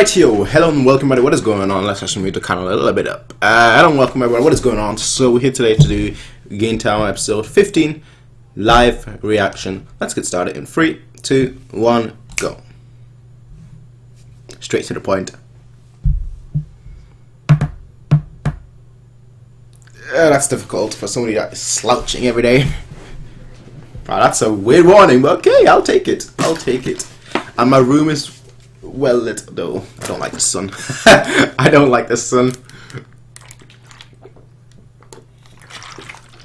Right, yo, hello and welcome everybody. What is going on? Let's actually move the channel a little bit up. Uh, hello and welcome everybody. What is going on? So we're here today to do Gintama episode 15 live reaction. Let's get started in three, two, one, go. Straight to the point. Uh, that's difficult for somebody that is slouching every day. Wow, that's a weird warning, but okay, I'll take it. I'll take it. And my room is well lit though. I don't like the sun. I don't like the sun.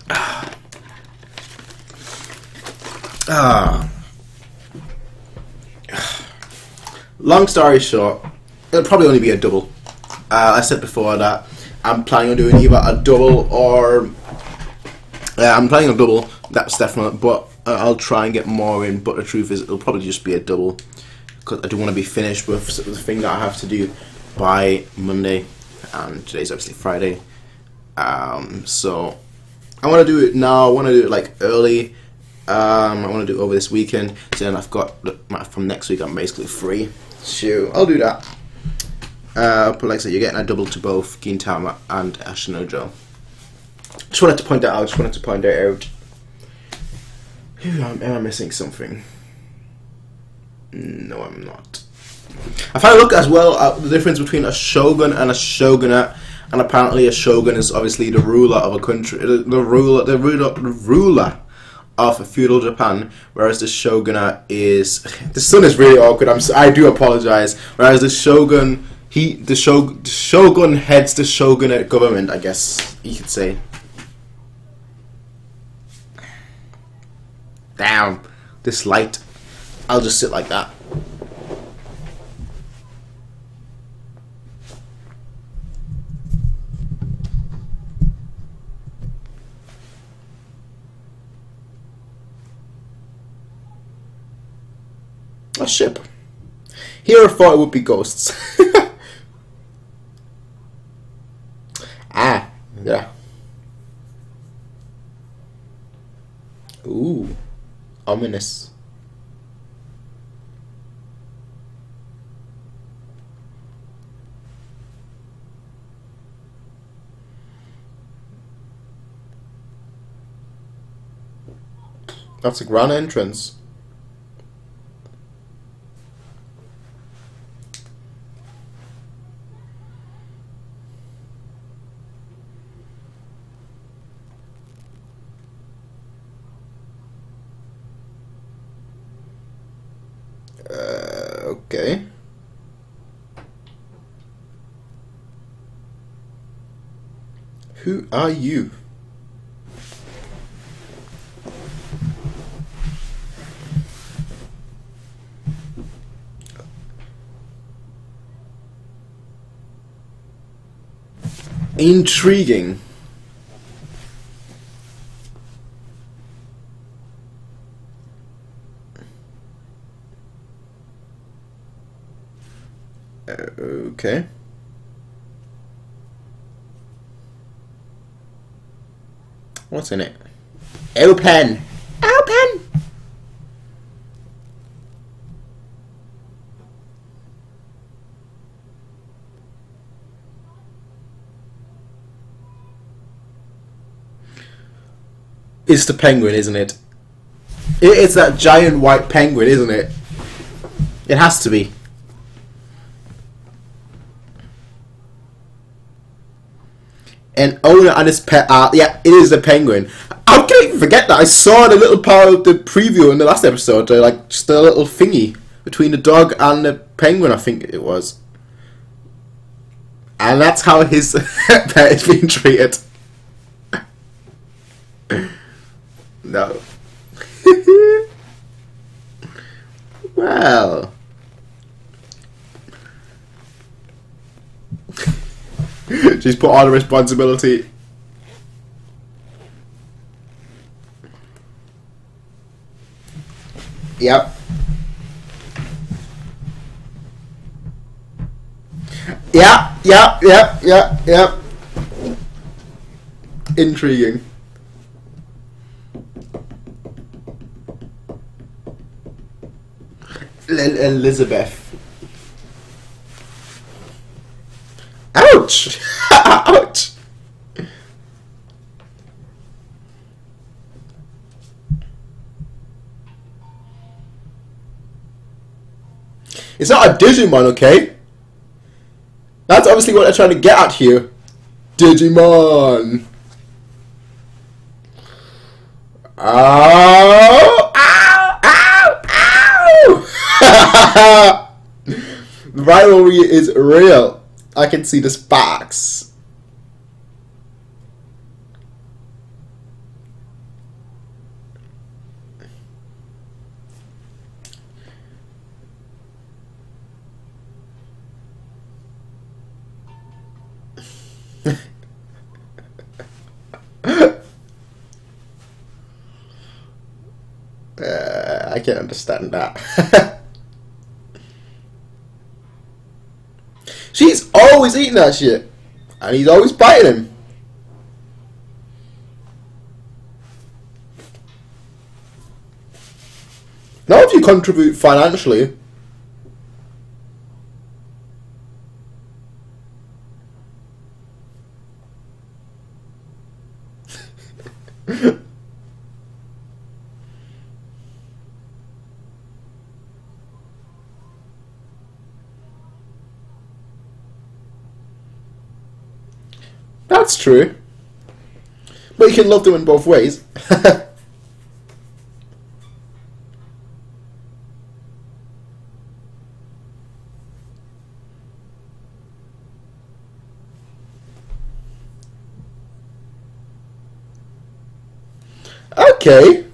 Ah. Long story short, it'll probably only be a double. Uh, I said before that I'm planning on doing either a double or yeah, I'm planning on double. That's definite, but uh, I'll try and get more in. But the truth is, it'll probably just be a double because I do want to be finished with the thing that I have to do by Monday, and today's obviously Friday. Um, so I want to do it now. I want to do it like early. Um, I want to do it over this weekend. So then I've got from next week. I'm basically free. So I'll do that. Uh, but like I said, you're getting a double to both Gintama and Ashita no Joe. Just wanted to point that out. Just wanted to point that out. Am I missing something? No, I'm not. If I look as well at the difference between a shogun and a shogunate, and apparently a shogun is obviously the ruler of a country, the, the ruler, the ruler, the ruler of feudal Japan, whereas the shogunate is. The sun is really awkward. I'm. I do apologize. Whereas the shogun, he, the, shog, the shogun heads the shogunate government. I guess you could say. Damn, this light. I'll just sit like that. A ship. Here I thought it would be ghosts. ah, yeah. Ooh, ominous. That's a grand entrance. Uh, okay. Who are you? Intriguing. Okay. What's in it? Open! It's the penguin, isn't it? It's that giant white penguin, isn't it? It has to be. An owner and his pet are yeah it is a penguin how can I forget that I saw the little part of the preview in the last episode uh, like just a little thingy between the dog and the penguin I think it was and that's how his pet is being treated no well She's put all the responsibility. Yep. Yep, yep, yep, yep, yeah. Intriguing. Elizabeth. Ouch! Ouch! It's not a Digimon, okay? That's obviously what they're trying to get at here. Digimon! Ow! rivalry is real. I can see the sparks. Uh, I can't understand that. She's always eating that shit. And he's always biting him. Not if you contribute financially. That's true. But you can love them in both ways. okay.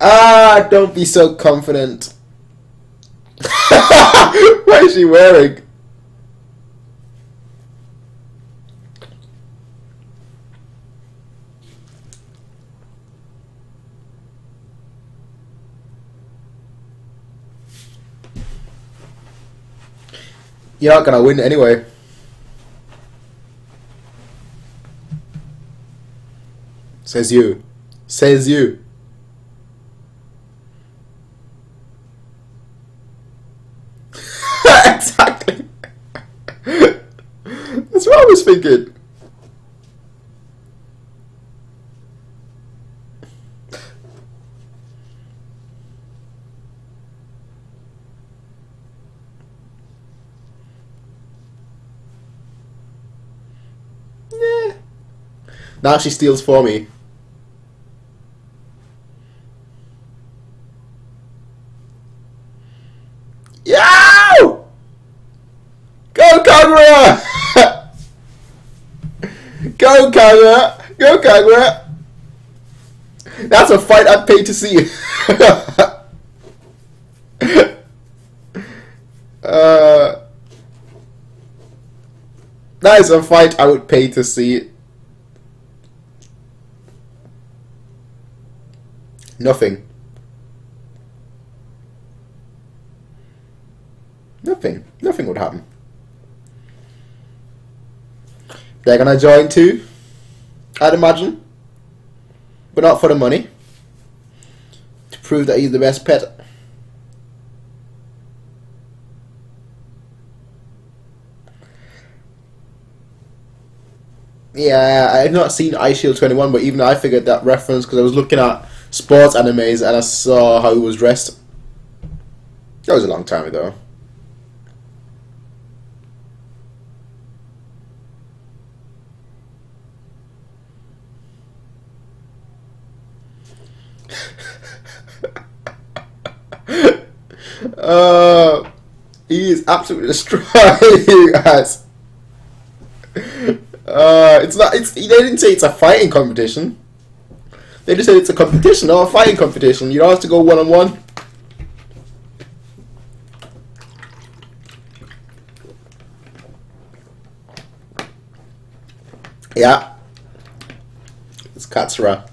Ah, don't be so confident. what is she wearing? You're not gonna win anyway. Says you. Says you. exactly. That's what I was thinking. Yeah. Now she steals for me. Yo! Go Kagura! Go Kagura! Go Kagura! That's a fight I'd pay to see. uh, that is a fight I would pay to see. Nothing. Nothing. Nothing would happen. They're gonna join too, I'd imagine. But not for the money. To prove that he's the best pet. Yeah, I've not seen Eyeshield 21, but even I figured that reference because I was looking at sports animes and I saw how he was dressed. That was a long time ago. uh, he is absolutely destroying us. Uh, it's not. It's. They didn't say it's a fighting competition. They just said it's a competition, not a fighting competition. You don't have to go one on one. Yeah. It's Katsura.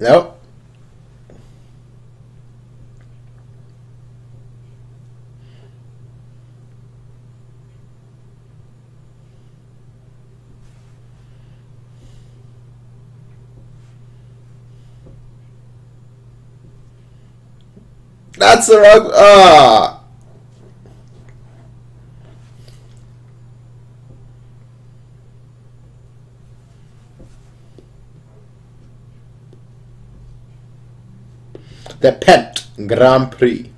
Nope. That's the wrong. Ah. The Pet Grand Prix.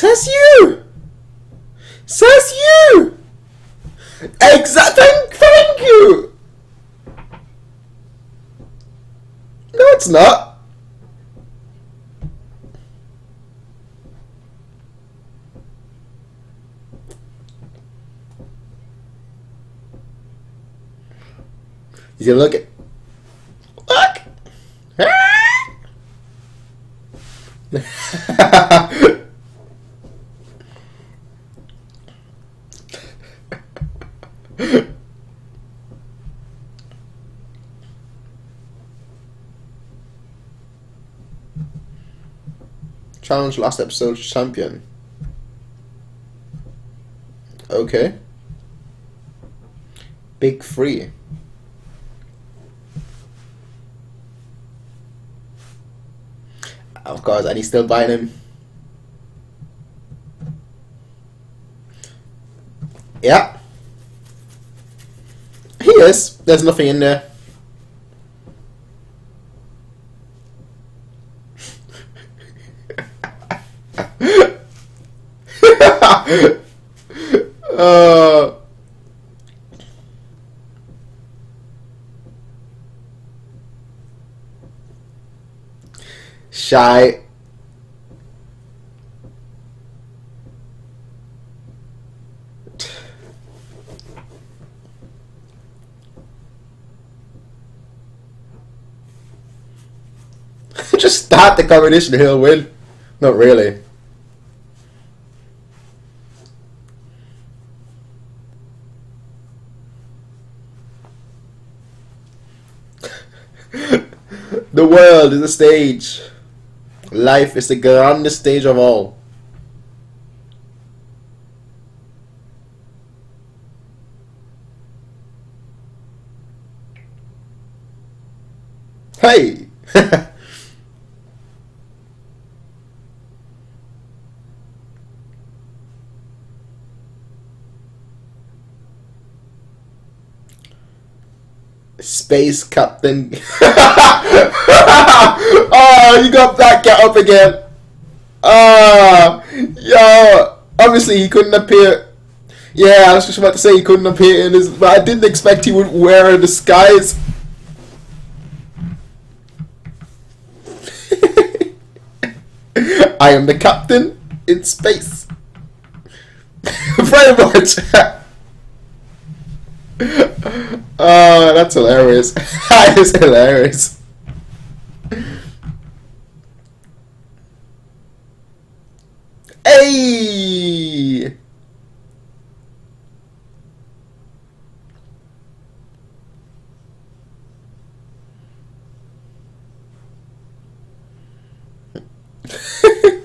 Says you. Says you. Exact. Thank, thank you. No, it's not. He's gonna look at. Look. Challenge last episode champion. Okay. Big free. Of oh, course, and he's still buying him. Yeah. He is. There's nothing in there. Uh, shy. Just start the competition, he'll win. Not really. the world is a stage. Life is the grandest stage of all. Hey! Space Captain. oh, you got that get up again. Ah, oh, yo. Obviously, he couldn't appear. Yeah, I was just about to say he couldn't appear in his. But I didn't expect he would wear a disguise. I am the captain in space. Very much. Oh, that's hilarious. that is hilarious. Hey!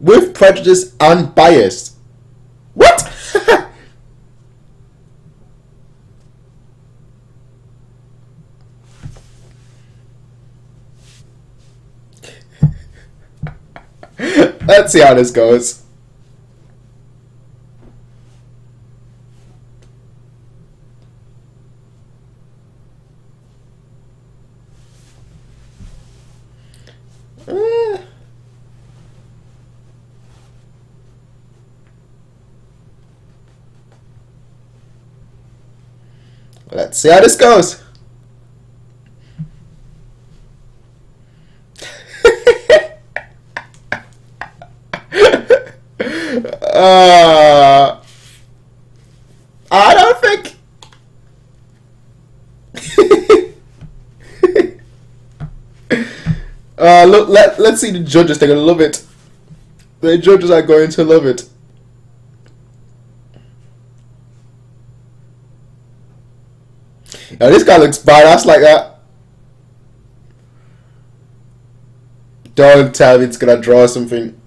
with prejudice and bias. What? Let's see how this goes. Let's see how this goes. uh, I don't think. uh, look, let, let's see the judges. They're going to love it. The judges are going to love it. Now this guy looks badass like that. Don't tell me it's gonna draw something.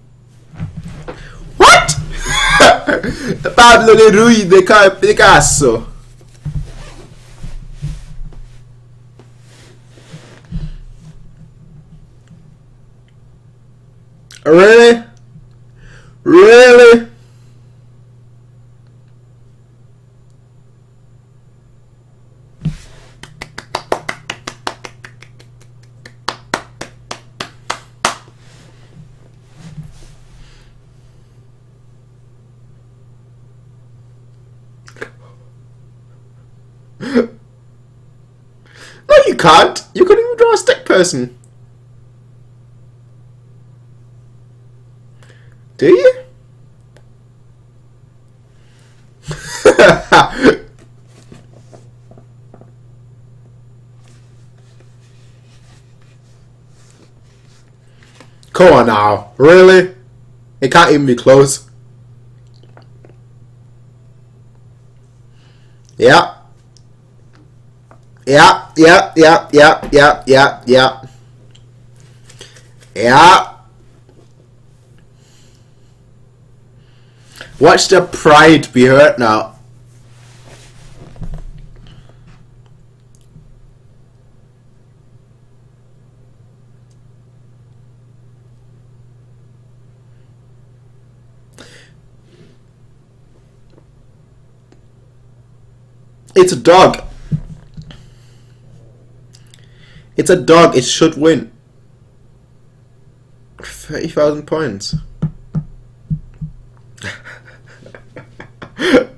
What? Pablo de Picasso. Really? Really? no, you can't. You couldn't even draw a stick person. Do you? Come on now. Really? It can't even be close. Yeah. Yeah, yeah, yeah, yeah, yeah, yeah, yeah. Yeah. Watch the pride be hurt now. It's a dog. It's a dog. It should win. 30,000 points.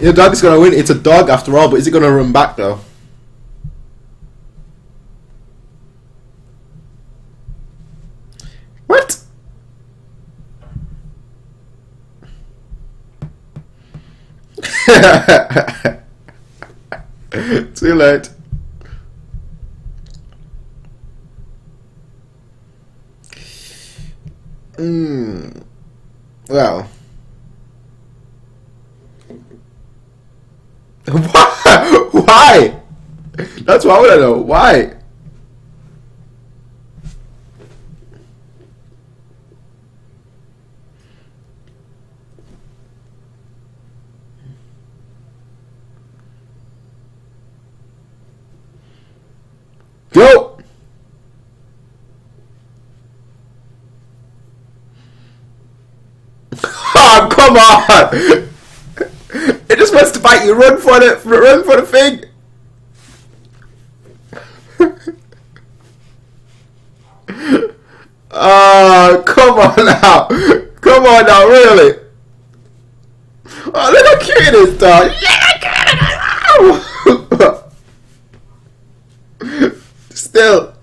Your dog is to win. It's a dog after all, but is it to run back though? What? Too late. Hmm. Well. Why? Why? That's what I want to know. Why? Go! Oh, come on! It just wants to bite you. Run for it. Run for the thing. Oh, come on now. Come on now, really. Oh, look how cute it is, dog. Yeah, Still.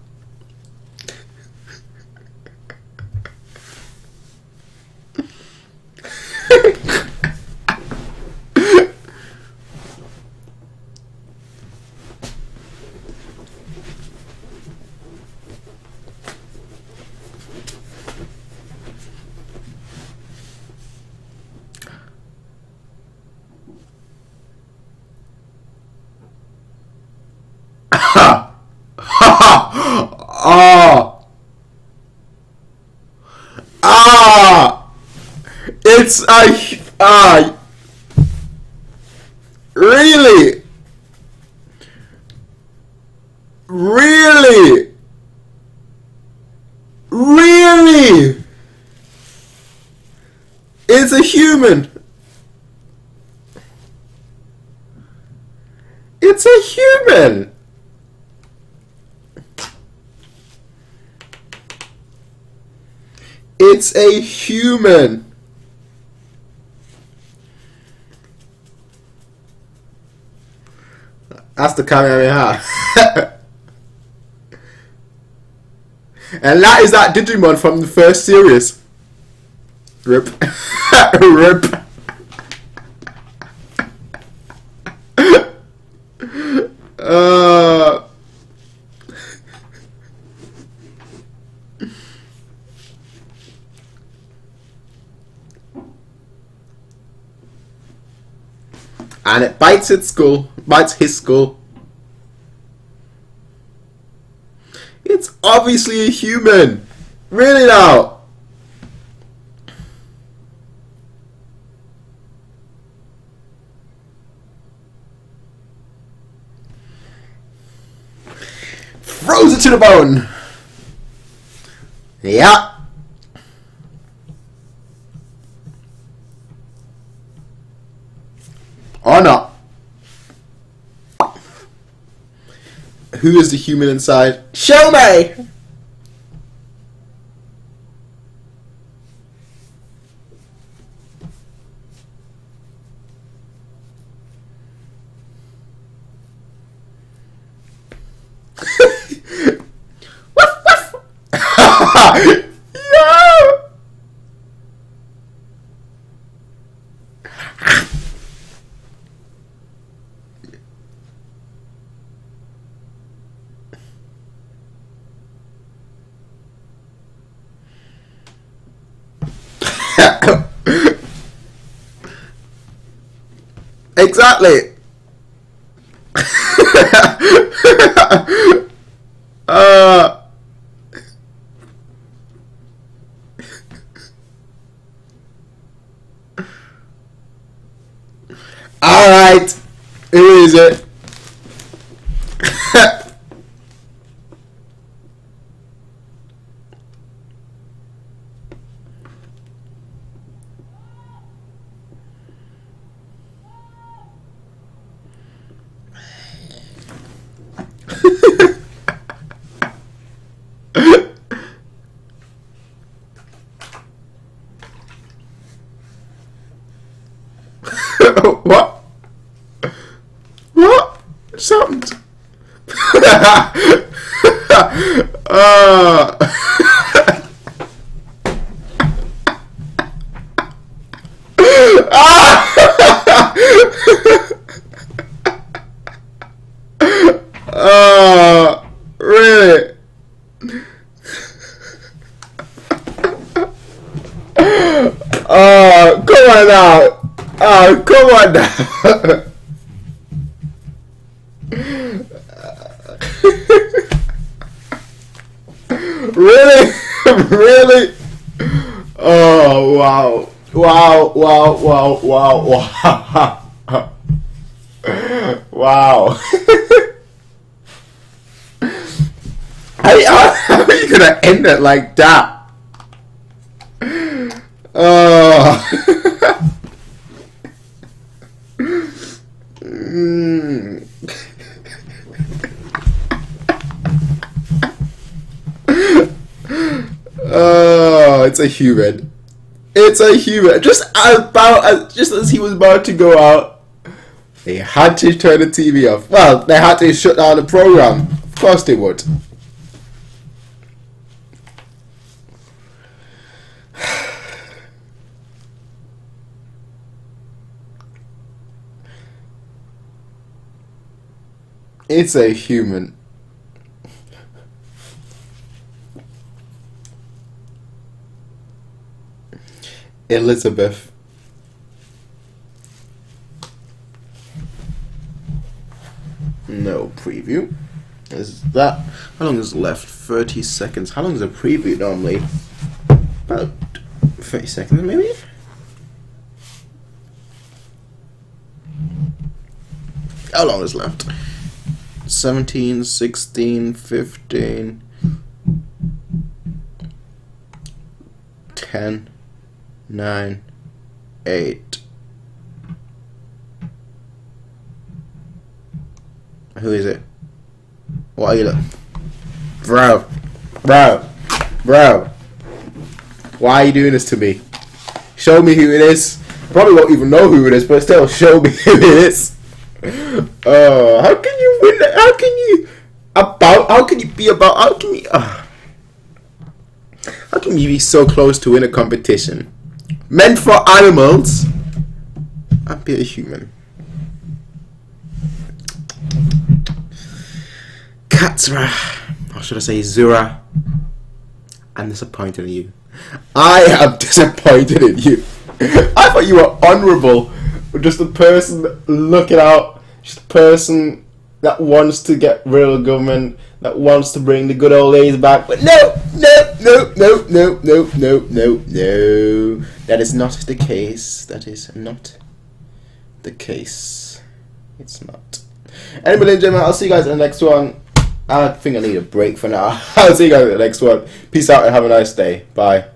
oh. Ah. It's a ah. Really? Really? Really? It's a human. It's a human. It's a human. The Kamehameha. and that is that Digimon from the first series. Rip. Rip. uh, and it bites its skull, bites his skull. It's obviously a human. Really now. Froze it to the bone. Yeah. Or not. Who is the human inside? Show me! woof woof! Yo! exactly. uh, all right. Who is it? what? What? Something. uh. uh, really? Oh, come on now. Oh, come on now. Uh, really? really? Oh, wow. Wow, wow, wow, wow, wow. wow. how, uh, how are you gonna end it like that? Oh. Oh, it's a human. It's a human. Just about as just as he was about to go out, they had to turn the TV off. Well, they had to shut down the program. Of course they would. It's a human. Elizabeth. No preview. Is that how long is left? Thirty seconds. How long is a preview normally? About thirty seconds, maybe. How long is left? 17, 16, 15, 10, 9, 8. Who is it? What are you? Bro. Bro. Bro. Why are you doing this to me? Show me who it is. Probably won't even know who it is, but still show me who it is. Oh, how can you win? that? How can you about? How can you be about? How can you? Uh, how can you be so close to win a competition meant for animals and be a human? Katsura, or should I say Zura? I'm disappointed in you. I am disappointed in you. I thought you were just a person looking out, just a person that wants to get real government, that wants to bring the good old days back. But no, no, no, no, no, no, no, no, no. That is not the case. That is not the case. It's not. Anyway, ladies and gentlemen, I'll see you guys in the next one. I think I need a break for now. I'll see you guys in the next one. Peace out and have a nice day. Bye.